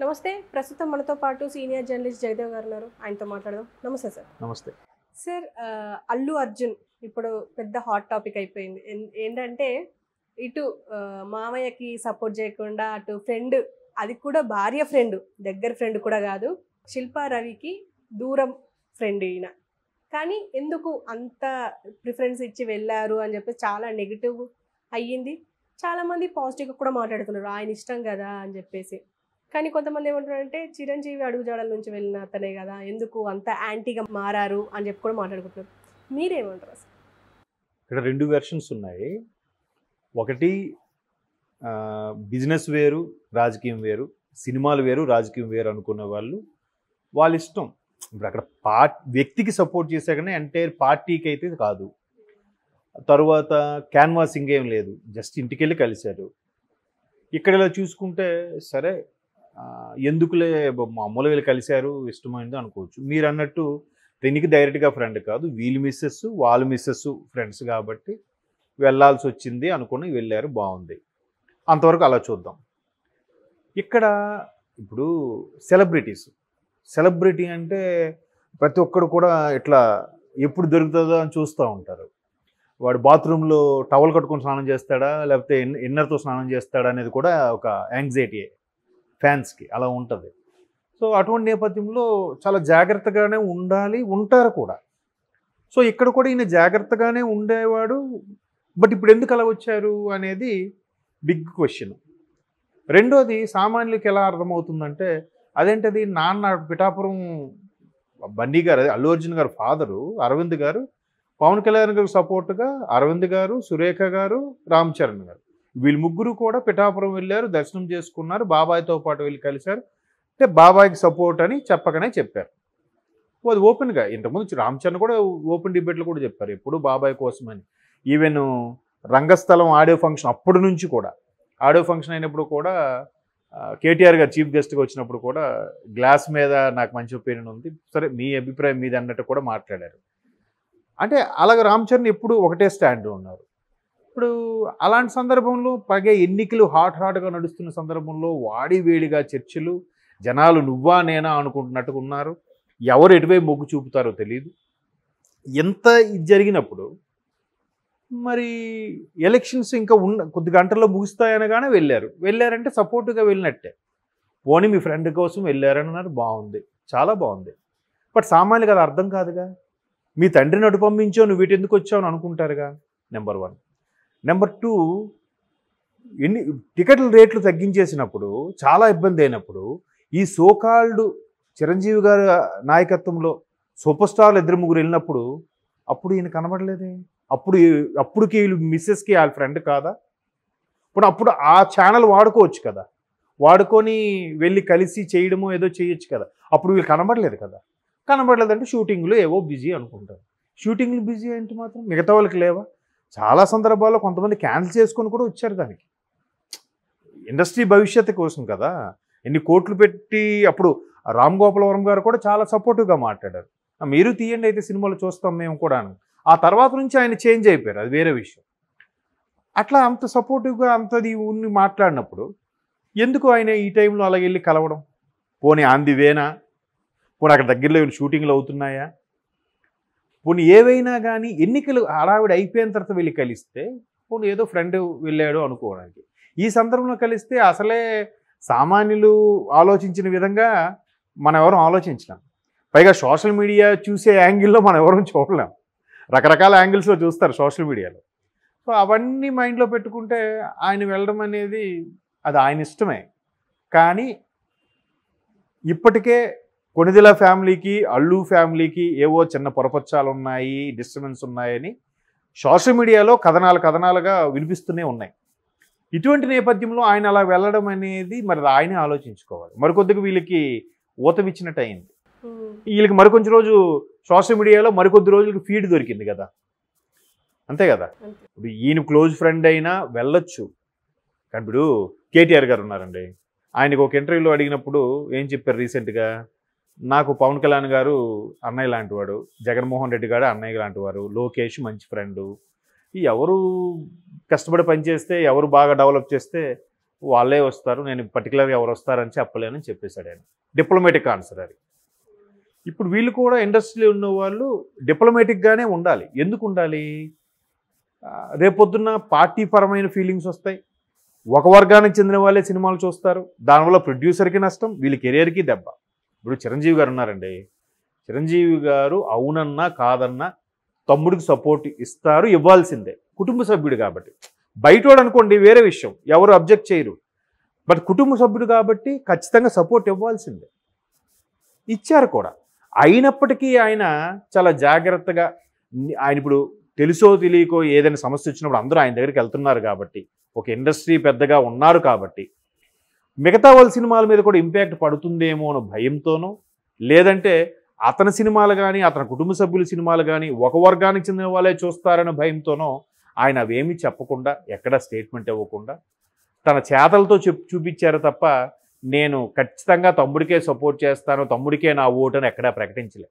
నమస్తే ప్రస్తుతం మనతో పాటు సీనియర్ జర్నలిస్ట్ జయదేవ్ గారు ఉన్నారు. ఆయనతో మాట్లాడదాం. నమస్తే సార్. నమస్తే. సార్ అల్లు అర్జున్ ఇప్పుడు పెద్ద హాట్ టాపిక్ అయిపోయింది. ఏంటంటే ఇటు మామయ్యకి సపోర్ట్ చేయకుండా అటు ఫ్రెండ్ అది కూడా భార్య ఫ్రెండ్ దగ్గర ఫ్రెండ్ కూడా కాదు శిల్పా రవికి దూరం ఫ్రెండ్ ఈయన. కానీ ఎందుకు అంత ప్రిఫరెన్స్ ఇచ్చి వెళ్ళారు అని చెప్పి చాలా నెగిటివ్ అయ్యింది. చాలామంది పాజిటివ్గా కూడా మాట్లాడుతున్నారు. ఆయన ఇష్టం కదా అని చెప్పేసి. కానీ కొంతమంది ఏమంటారంటే చిరంజీవి అడుగుజాడల నుంచి వెళ్ళిన అతనే కదా ఎందుకు అంత యాంటీగా మారారు? అని చెప్పి కూడా మాట్లాడుకుంటున్నారు. మీరేమంటారు అసలు? ఇక్కడ రెండు వెర్షన్స్ ఉన్నాయి. ఒకటి బిజినెస్ వేరు రాజకీయం వేరు సినిమాలు వేరు రాజకీయం వేరు అనుకున్న వాళ్ళు వాళ్ళ ఇష్టం. ఇప్పుడు అక్కడ పార్ట్ వ్యక్తికి సపోర్ట్ చేశాకనే ఎంటైర్ పార్టీకి అయితే కాదు. తరువాత క్యాన్వాసింగ్ ఏం లేదు జస్ట్ ఇంటికెళ్ళి కలిశారు. ఇక్కడ ఇలా చూసుకుంటే సరే ఎందుకులే మామూలు మామూలుగా వీళ్ళు కలిశారు ఇష్టమైంది అనుకోవచ్చు. మీరు అన్నట్టు దీనికి డైరెక్ట్గా ఫ్రెండ్ కాదు వీళ్ళు మిస్సెస్ వాళ్ళు మిస్సెస్ ఫ్రెండ్స్ కాబట్టి వెళ్ళాల్సి వచ్చింది అనుకుని వెళ్ళారు బాగుంది. అంతవరకు అలా చూద్దాం. ఇక్కడ ఇప్పుడు సెలబ్రిటీస్. సెలబ్రిటీ అంటే ప్రతి ఒక్కరు కూడా ఇట్లా ఎప్పుడు దొరుకుతుందో అని చూస్తూ ఉంటారు. వాడు బాత్రూంలో టవల్ కట్టుకొని స్నానం చేస్తాడా లేకపోతే ఇన్నర్తో స్నానం చేస్తాడా అనేది కూడా ఒక యాంగ్జైటీయే ఫ్యాన్స్కి అలా ఉంటుంది. సో అటువంటి నేపథ్యంలో చాలా జాగ్రత్తగానే ఉండాలి ఉంటారు కూడా. సో ఇక్కడ కూడా ఈయన జాగ్రత్తగానే ఉండేవాడు. బట్ ఇప్పుడు ఎందుకు అలా వచ్చారు అనేది బిగ్ క్వశ్చన్. రెండోది సామాన్యులకి ఎలా అర్థమవుతుందంటే అదేంటది నాన్న పిఠాపురం బండి గారు అదే అల్లు అర్జున్ గారు ఫాదరు అరవింద్ గారు పవన్ కళ్యాణ్ గారికి సపోర్ట్గా అరవింద్ గారు సురేఖ గారు రామ్ చరణ్ గారు. వీళ్ళు ముగ్గురు కూడా పిఠాపురం వెళ్ళారు దర్శనం చేసుకున్నారు బాబాయ్తో పాటు వెళ్ళి కలిశారు. అంటే బాబాయ్కి సపోర్ట్ అని చెప్పకనే చెప్పారు. అది ఓపెన్గా ఇంతకుముందు రామచరణ్ కూడా ఓపెన్ డిబేట్లు కూడా చెప్పారు ఎప్పుడు బాబాయ్ కోసమని. ఈవెన్ రంగస్థలం ఆడియో ఫంక్షన్ అప్పటి నుంచి కూడా ఆడియో ఫంక్షన్ అయినప్పుడు కూడా కేటీఆర్ గారు చీఫ్ గెస్ట్గా వచ్చినప్పుడు కూడా గ్లాస్ మీద నాకు మంచి ఒపీనియన్ ఉంది. సరే మీ అభిప్రాయం మీది అన్నట్టు కూడా మాట్లాడారు. అంటే అలాగే రామ్ చరణ్ ఎప్పుడు ఒకటే స్టాండ్ ఉన్నారు. ఇప్పుడు అలాంటి సందర్భంలో పగే ఎన్నికలు హాట్ హాట్గా నడుస్తున్న సందర్భంలో వాడి వేడిగా చర్చలు జనాలు నువ్వా నేనా అనుకుంటున్నట్టుగా ఉన్నారు. ఎవరు ఎటువైపు మొగ్గు చూపుతారో తెలియదు ఎంత ఇది జరిగినప్పుడు మరి ఎలక్షన్స్ ఇంకా ఉన్న కొద్ది గంటల్లో ముగుస్తాయనగానే వెళ్ళారు. వెళ్ళారంటే సపోర్ట్గా వెళ్ళినట్టే. పోనీ మీ ఫ్రెండ్ కోసం వెళ్ళారన్నారు బాగుంది. చాలా బాగుంది. బట్ సామాన్యులు కదా అర్థం కాదుగా. మీ తండ్రిని అటు పంపించావు నువ్వు వీటి ఎందుకు వచ్చావు అని అనుకుంటారుగా? Number one. నెంబర్ టూ ఎన్ని టికెట్ల రేట్లు తగ్గించేసినప్పుడు చాలా ఇబ్బంది అయినప్పుడు ఈ సోకాల్డ్ చిరంజీవి గారి నాయకత్వంలో సూపర్ స్టార్లు ఇద్దరు ముగ్గురు వెళ్ళినప్పుడు అప్పుడు ఈయన కనబడలేదే? అప్పుడు అప్పుడుకి వీళ్ళు మిస్సెస్కి వాళ్ళ ఫ్రెండ్ కాదా? ఇప్పుడు అప్పుడు ఆ ఛానల్ వాడుకోవచ్చు కదా? వాడుకొని వెళ్ళి కలిసి చేయడమో ఏదో చేయొచ్చు కదా? అప్పుడు వీళ్ళు కనబడలేదు కదా? కనబడలేదంటే షూటింగ్లో ఏవో బిజీ అనుకుంటారు. షూటింగ్లు బిజీ అంటే మాత్రం? మిగతా వాళ్ళకి లేవా? చాలా సందర్భాల్లో కొంతమంది క్యాన్సిల్ చేసుకొని కూడా వచ్చారు దానికి. ఇండస్ట్రీ భవిష్యత్తు కోసం కదా. ఎన్ని కోట్లు పెట్టి అప్పుడు రామ్ గోపాలవరం గారు కూడా చాలా సపోర్టివ్గా మాట్లాడారు. "ఆ, మీరు తీయండి అయితే సినిమాలు చూస్తాం మేము కూడా ఆ తర్వాత నుంచి ఆయన చేంజ్ అయిపోయారు అది వేరే విషయం. అట్లా అంత సపోర్టివ్గా అంతది ఉన్ని మాట్లాడినప్పుడు ఎందుకు ఆయన ఈ టైంలో అలా వెళ్ళి కలవడం? పోనీ ఆంది వేనా? పోనీ అక్కడ దగ్గరలో ఏమైనా షూటింగ్లు అవుతున్నాయా? పోనీ ఏవైనా కానీ ఎన్నికలు హడావిడి అయిపోయిన తర్వాత వెళ్ళి కలిస్తే పోనీ ఏదో ఫ్రెండ్ వెళ్ళాడు అనుకోవడానికి. ఈ సందర్భంలో కలిస్తే అసలే సామాన్యులు ఆలోచించిన విధంగా మనం ఎవరం ఆలోచించలేం. పైగా సోషల్ మీడియా చూసే యాంగిల్లో మనం ఎవరం చూడలేం. రకరకాల యాంగిల్స్లో చూస్తారు సోషల్ మీడియాలో. సో అవన్నీ మైండ్లో పెట్టుకుంటే ఆయన వెళ్ళడం అనేది అది ఆయన ఇష్టమే. కానీ ఇప్పటికే కొనిదెల ఫ్యామిలీకి అల్లు ఫ్యామిలీకి ఏవో చిన్న పొరపచ్చాలు ఉన్నాయి డిస్టర్బెన్స్ ఉన్నాయని సోషల్ మీడియాలో కథనాలు కథనాలుగా వినిపిస్తూనే ఉన్నాయి. ఇటువంటి నేపథ్యంలో ఆయన అలా వెళ్ళడం అనేది మరి ఆయనే ఆలోచించుకోవాలి. మరికొద్దిగా వీళ్ళకి ఊతమిచ్చినట్టు అయింది వీళ్ళకి మరికొంచెం రోజు సోషల్ మీడియాలో మరికొద్ది రోజులకి ఫీడ్ దొరికింది కదా. అంతే కదా. ఇప్పుడు ఈయన క్లోజ్ ఫ్రెండ్ అయినా వెళ్ళొచ్చు. కానీ ఇప్పుడు కేటీఆర్ గారు ఉన్నారండి. ఆయనకు ఒక ఇంటర్వ్యూలో అడిగినప్పుడు ఏం చెప్పారు రీసెంట్గా? నాకు పవన్ కళ్యాణ్ గారు అన్నయ్య లాంటివాడు జగన్మోహన్ రెడ్డి గారు అన్నయ్య లాంటి వారు లోకేష్ మంచి ఫ్రెండు. ఎవరు కష్టపడి పనిచేస్తే ఎవరు బాగా డెవలప్ చేస్తే వాళ్ళే వస్తారు నేను పర్టికులర్గా ఎవరు వస్తారని చెప్పలేనని చెప్పేశాడు ఆయన. డిప్లొమాటిక్ ఆన్సర్ అది. ఇప్పుడు వీళ్ళు కూడా ఇండస్ట్రీలో ఉన్న వాళ్ళు డిప్లొమాటిక్గానే ఉండాలి. ఎందుకు ఉండాలి? రేపొద్దున్న పార్టీ పరమైన ఫీలింగ్స్ వస్తాయి. ఒక వర్గానికి చెందిన వాళ్ళే సినిమాలు చూస్తారు. దానివల్ల ప్రొడ్యూసర్కి నష్టం వీళ్ళ కెరియర్కి దెబ్బ. ఇప్పుడు చిరంజీవి గారు ఉన్నారండి. చిరంజీవి గారు అవునన్నా కాదన్నా తమ్ముడికి సపోర్ట్ ఇస్తారు ఇవ్వాల్సిందే. కుటుంబ సభ్యుడు కాబట్టి. బయటోడు అనుకోండి వేరే విషయం ఎవరు అబ్జెక్ట్ చేయరు. బట్ కుటుంబ సభ్యుడు కాబట్టి ఖచ్చితంగా సపోర్ట్ ఇవ్వాల్సిందే. ఇచ్చారు కూడా. అయినప్పటికీ ఆయన చాలా జాగ్రత్తగా ఆయన ఇప్పుడు తెలుసో తెలియకో ఏదైనా సమస్య వచ్చినప్పుడు అందరూ ఆయన దగ్గరికి వెళ్తున్నారు కాబట్టి ఒక ఇండస్ట్రీ పెద్దగా ఉన్నారు కాబట్టి మిగతా వాళ్ళ సినిమాల మీద కూడా ఇంపాక్ట్ పడుతుందేమో అన్న భయంతోనో లేదంటే అతని సినిమాలు కానీ అతని కుటుంబ సభ్యుల సినిమాలు కానీ ఒక వర్గానికి చెందిన వాళ్ళే చూస్తారనే భయంతోనో ఆయన అవేమీ చెప్పకుండా ఎక్కడా స్టేట్మెంట్ ఇవ్వకుండా తన చేతలతో చెప్ చూపించారు తప్ప నేను ఖచ్చితంగా తమ్ముడికే సపోర్ట్ చేస్తాను తమ్ముడికే నా ఓటు అని ఎక్కడా ప్రకటించలే.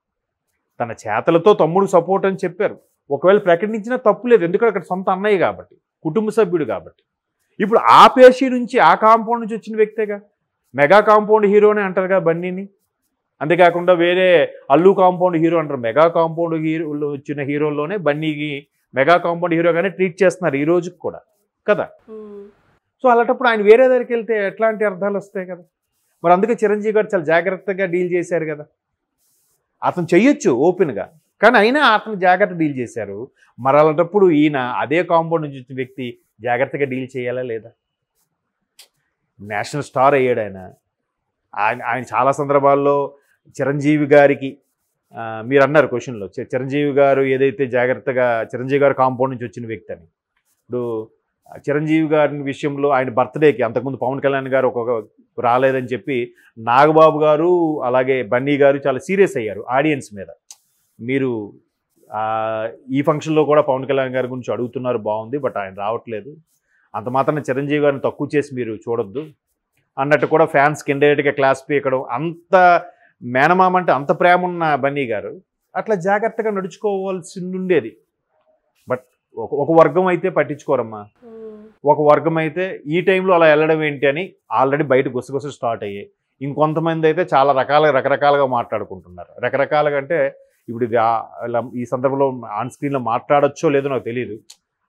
తన చేతలతో తమ్ముడు సపోర్ట్ అని చెప్పారు. ఒకవేళ ప్రకటించినా తప్పు లేదు ఎందుకంటే అక్కడ సొంత అన్నయ్య కాబట్టి కుటుంబ సభ్యుడు కాబట్టి. ఇప్పుడు ఆ పేషి నుంచి ఆ కాంపౌండ్ నుంచి వచ్చిన వ్యక్తేగా? మెగా కాంపౌండ్ హీరోనే అంటారుగా బన్నీని? అంతేకాకుండా వేరే అల్లు కాంపౌండ్ హీరో అంటారు. మెగా కాంపౌండ్ హీరో వచ్చిన హీరోల్లోనే బన్నీకి మెగా కాంపౌండ్ హీరోగానే ట్రీట్ చేస్తున్నారు ఈ రోజుకి కూడా. కదా? సో అలాంటప్పుడు ఆయన వేరే దగ్గరికి వెళ్తే ఎట్లాంటి అర్థాలు వస్తాయి కదా? మరి అందుకే చిరంజీవి గారు చాలా జాగ్రత్తగా డీల్ చేశారు కదా? అతను చెయ్యొచ్చు ఓపెన్గా. కానీ అయినా అతను జాగ్రత్త డీల్ చేశారు. మరి అలాంటప్పుడు ఈయన అదే కాంపౌండ్ నుంచి వచ్చిన వ్యక్తి జాగ్రత్తగా డీల్ చేయాలా లేదా? నేషనల్ స్టార్ అయ్యాడు ఆయన. ఆయన ఆయన చాలా సందర్భాల్లో చిరంజీవి గారికి మీరు అన్నారు క్వశ్చన్లో చిరంజీవి గారు ఏదైతే జాగ్రత్తగా చిరంజీవి గారు కాంపౌండ్ నుంచి వచ్చిన వ్యక్తి అని. ఇప్పుడు చిరంజీవి గారి విషయంలో ఆయన బర్త్డేకి అంతకుముందు పవన్ కళ్యాణ్ గారు ఒక రాలేదని చెప్పి నాగబాబు గారు అలాగే బన్నీ గారు చాలా సీరియస్ అయ్యారు ఆడియన్స్ మీద. మీరు ఈ ఫంక్షన్లో కూడా పవన్ కళ్యాణ్ గారి గురించి అడుగుతున్నారు బాగుంది బట్ ఆయన రావట్లేదు. అంత మాత్రం చిరంజీవి గారిని తక్కువ చేసి మీరు చూడొద్దు. అన్నట్టు కూడా ఫ్యాన్స్కి ఇండైరెక్ట్గా క్లాస్ పీకడం అంత మేనమామ అంటే అంత ప్రేమ ఉన్న బన్నీ గారు అట్లా జాగ్రత్తగా నడుచుకోవాల్సి ఉండేది బట్ ఒక ఒక వర్గం అయితే పట్టించుకోరమ్మా. ఒక వర్గం అయితే ఈ టైంలో అలా వెళ్ళడం ఏంటి అని ఆల్రెడీ బయట గుసగుస స్టార్ట్ అయ్యాయి. ఇంకొంతమంది అయితే చాలా రకాల రకరకాలుగా మాట్లాడుకుంటున్నారు. రకరకాలుగా అంటే ఇప్పుడు ఇది ఈ సందర్భంలో ఆన్ స్క్రీన్లో మాట్లాడొచ్చో లేదో నాకు తెలియదు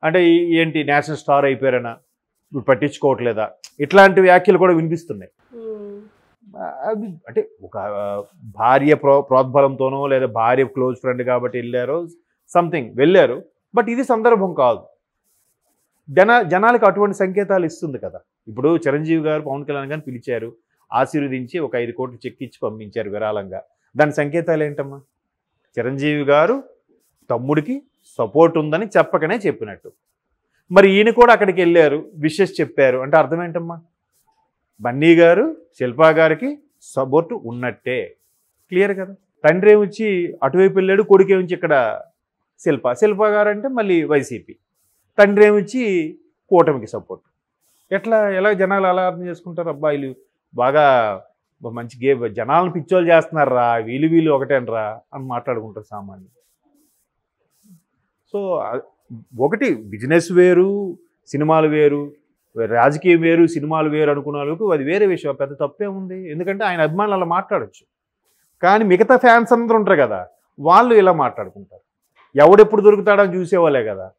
అంటే ఏంటి నేషనల్ స్టార్ అయిపోయారనా ఇప్పుడు పట్టించుకోవట్లేదా? ఇట్లాంటి వ్యాఖ్యలు కూడా వినిపిస్తున్నాయి. అది అంటే ఒక భార్య ప్రో ప్రోద్బలంతోనో లేదా భార్య క్లోజ్ ఫ్రెండ్ కాబట్టి వెళ్ళారో సంథింగ్ వెళ్ళారు. బట్ ఇది సందర్భం కాదు. జన జనాలకు అటువంటి సంకేతాలు ఇస్తుంది కదా. ఇప్పుడు చిరంజీవి గారు పవన్ కళ్యాణ్ గారిని పిలిచారు. ఆశీర్వదించి ఒక ఐదు కోట్లు చెక్ ఇచ్చి పంపించారు విరాళంగా. దాని సంకేతాలు ఏంటమ్మా? చిరంజీవి గారు తమ్ముడికి సపోర్ట్ ఉందని చెప్పకనే చెప్పినట్టు. మరి ఈయన కూడా అక్కడికి వెళ్ళారు విషెస్ చెప్పారు. అంటే అర్థం ఏంటమ్మా? బన్నీ గారు శిల్పా గారికి సపోర్ట్ ఉన్నట్టే. క్లియర్ కదా? తండ్రి ఏమిచ్చి అటువైపు వెళ్ళాడు కొడుకు ఏమిచ్చి ఇక్కడ శిల్ప. శిల్ప గారు అంటే మళ్ళీ వైసీపీ. తండ్రి ఏమిచ్చి కూటమికి సపోర్ట్ ఎట్లా ఎలా జనాలు అలా అర్థం చేసుకుంటారు? అబ్బాయిలు బాగా మంచి గే జనాలను పిచ్చోలు చేస్తున్నారా? వీలు వీలు ఒకటేనరా? అని మాట్లాడుకుంటారు సామాన్యం సో ఒకటి బిజినెస్ వేరు సినిమాలు వేరు రాజకీయం వేరు సినిమాలు వేరు అనుకున్న వాళ్ళకు అది వేరే విషయం. పెద్ద తప్పే ఉంది. ఎందుకంటే ఆయన అభిమానులు అలా మాట్లాడచ్చు. కానీ మిగతా ఫ్యాన్స్ అందరూ ఉంటారు కదా వాళ్ళు ఇలా మాట్లాడుకుంటారు. ఎవడెప్పుడు దొరుకుతాడని చూసేవాళ్ళే కదా.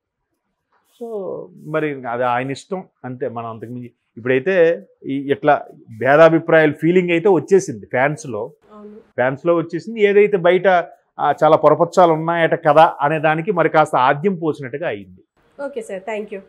సో మరి అది ఆయన ఇష్టం. అంతే మనం అంతకుమించి ఇప్పుడైతే ఈ ఇట్లా భేదాభిప్రాయాలు ఫీలింగ్ అయితే వచ్చేసింది ఫ్యాన్స్లో. ఫ్యాన్స్లో వచ్చేసింది. ఏదైతే బయట చాలా పొరపచ్చాలు ఉన్నాయట కదా అనే దానికి మరి కాస్త ఆద్యం పోసినట్టుగా అయింది. Okay sir. Thank you